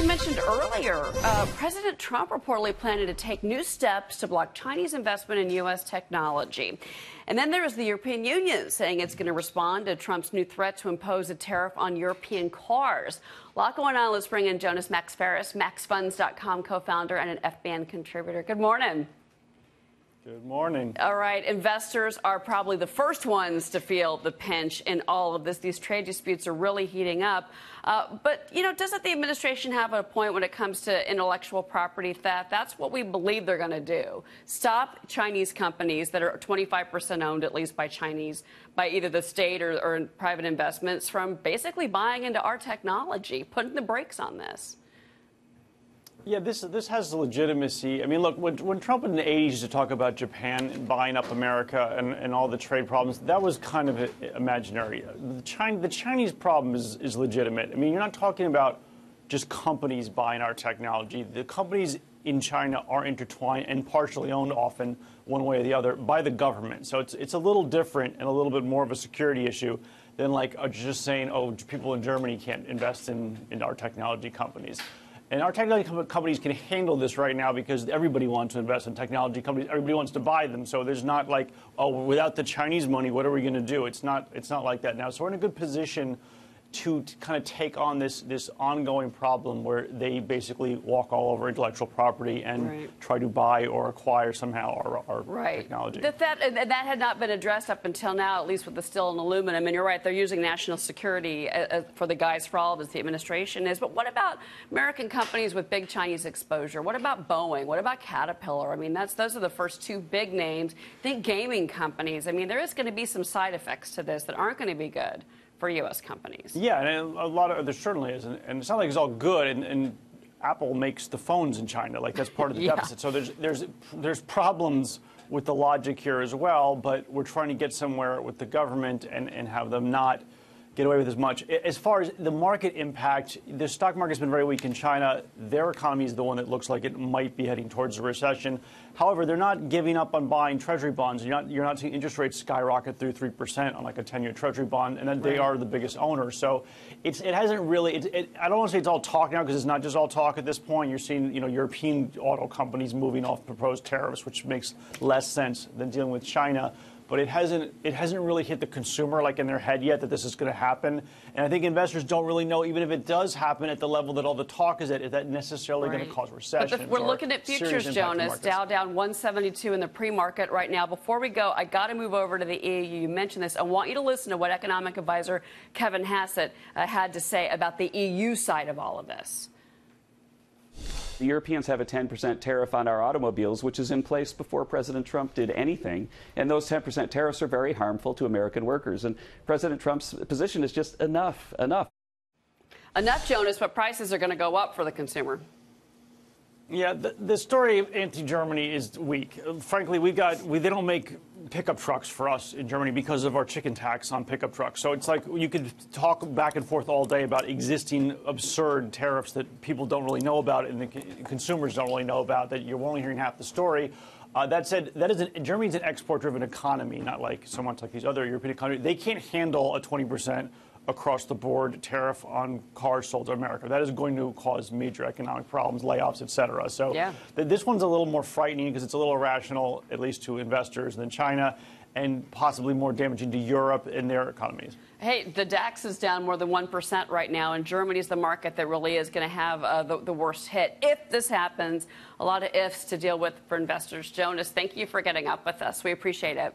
we mentioned earlier, uh, President Trump reportedly planning to take new steps to block Chinese investment in U.S. technology. And then there is the European Union saying it's going to respond to Trump's new threat to impose a tariff on European cars. A lot going on. Let's bring in Jonas Max Ferris, MaxFunds.com co founder and an FBN contributor. Good morning. Good morning. All right. Investors are probably the first ones to feel the pinch in all of this. These trade disputes are really heating up. Uh, but, you know, doesn't the administration have a point when it comes to intellectual property theft? That's what we believe they're going to do. Stop Chinese companies that are 25% owned, at least by Chinese, by either the state or, or private investments, from basically buying into our technology, putting the brakes on this. Yeah, this this has legitimacy. I mean, look, when, when Trump in the 80s used to talk about Japan buying up America and, and all the trade problems, that was kind of imaginary. The, China, the Chinese problem is, is legitimate. I mean, you're not talking about just companies buying our technology. The companies in China are intertwined and partially owned often one way or the other by the government. So it's, it's a little different and a little bit more of a security issue than like uh, just saying, oh, people in Germany can't invest in, in our technology companies. And our technology companies can handle this right now because everybody wants to invest in technology companies. Everybody wants to buy them. So there's not like, oh, without the Chinese money, what are we going to do? It's not. It's not like that now. So we're in a good position to, to kind of take on this this ongoing problem where they basically walk all over intellectual property and right. try to buy or acquire somehow our, our right. technology. That, that, that had not been addressed up until now, at least with the steel and aluminum. And you're right, they're using national security uh, uh, for the guise for all of as the administration is. But what about American companies with big Chinese exposure? What about Boeing? What about Caterpillar? I mean, that's those are the first two big names. Think gaming companies. I mean, there is going to be some side effects to this that aren't going to be good for U.S. companies. Yeah, and a lot of there certainly is, and, and it's not like it's all good. And, and, Apple makes the phones in China, like that's part of the yeah. deficit. So there's there's there's problems with the logic here as well, but we're trying to get somewhere with the government and, and have them not get away with as much. As far as the market impact, the stock market's been very weak in China. Their economy is the one that looks like it might be heading towards a recession. However, they're not giving up on buying treasury bonds. You're not, you're not seeing interest rates skyrocket through 3% on like a 10 year treasury bond, and then they are the biggest owner. So it's, it hasn't really, it, it, I don't want to say it's all talk now because it's not just all talk at this point. You're seeing you know, European auto companies moving off proposed tariffs, which makes less sense than dealing with China but it hasn't it hasn't really hit the consumer like in their head yet that this is going to happen. And I think investors don't really know, even if it does happen at the level that all the talk is at, is that necessarily right. going to cause recession? But we're looking at futures, Jonas. Dow down 172 in the pre-market right now. Before we go, I got to move over to the EU. You mentioned this. I want you to listen to what economic advisor Kevin Hassett uh, had to say about the EU side of all of this. The Europeans have a 10% tariff on our automobiles, which is in place before President Trump did anything. And those 10% tariffs are very harmful to American workers. And President Trump's position is just enough, enough. Enough, Jonas, but prices are going to go up for the consumer. Yeah, the, the story of anti-Germany is weak. Frankly, we got we, they don't make pickup trucks for us in Germany because of our chicken tax on pickup trucks. So it's like you could talk back and forth all day about existing absurd tariffs that people don't really know about and the consumers don't really know about. That you're only hearing half the story. Uh, that said, that is an, Germany's an export-driven economy, not like so much like these other European economies. They can't handle a 20 percent across the board tariff on cars sold to America. That is going to cause major economic problems, layoffs, et cetera. So yeah. th- this one's a little more frightening because it's a little irrational, at least to investors, than China, and possibly more damaging to Europe and their economies. Hey, the DAX is down more than 1% right now, and Germany's the market that really is going to have uh, the, the worst hit if this happens. A lot of ifs to deal with for investors. Jonas, thank you for getting up with us. We appreciate it.